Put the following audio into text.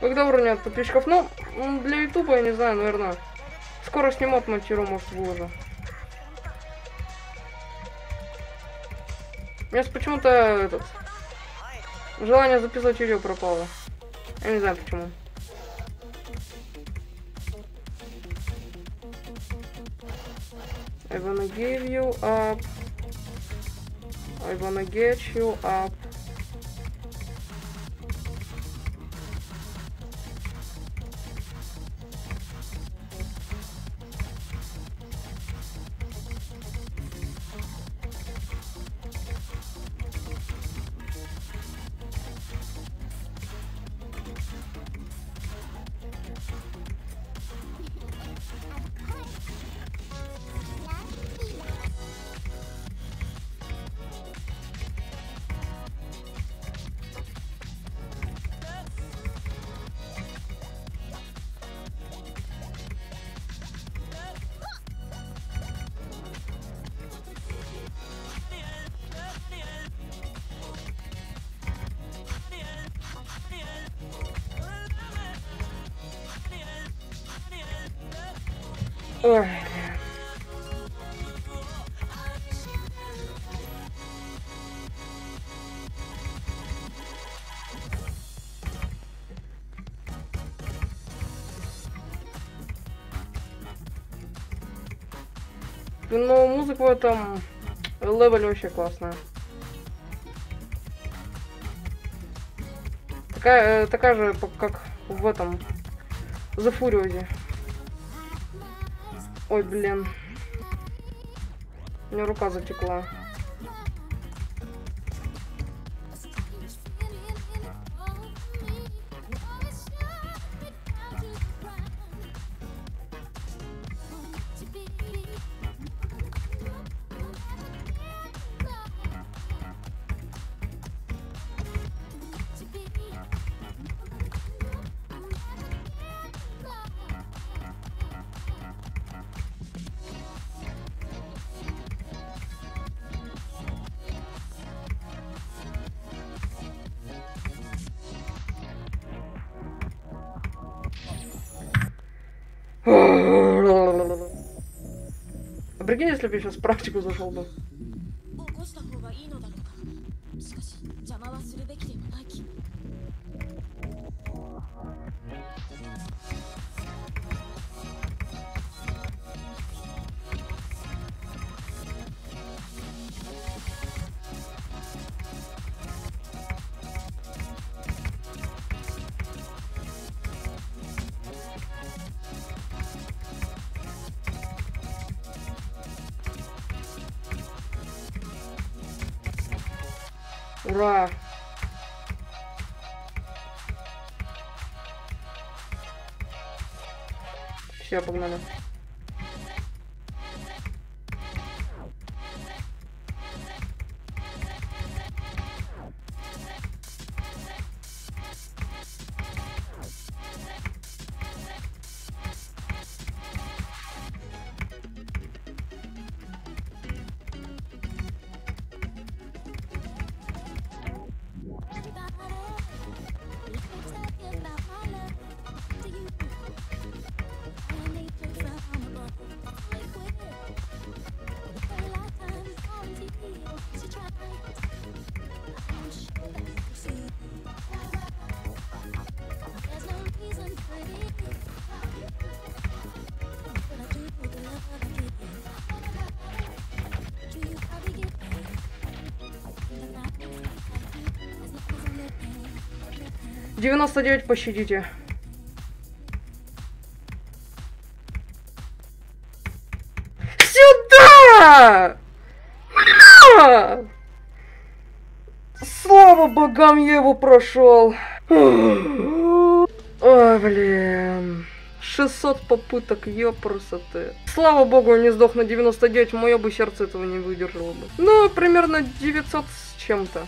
Когда уровня от подписчиков? Ну, для ютуба, я не знаю, наверное. Скоро сниму, отмонтирую, может, выложу. У меня почему-то этот... Желание записывать видео пропало. Я не знаю почему. I wanna give you up. I wanna get you up. Ой. Ну, музыка в этом левеле вообще классная. Такая, э, такая же, как в этом, The Furious. Ой, блин. У меня рука затекла. Прикинь, если бы я сейчас практику зашел бы. Ура! Все, погнали. Девяносто девять пощадите. Сюда! Слава богам, я его прошел. Ой, блин. 600 попыток, ёпрсоты. Слава богу, не сдох на 99, мое бы сердце этого не выдержало бы. Ну, примерно 900 с чем-то.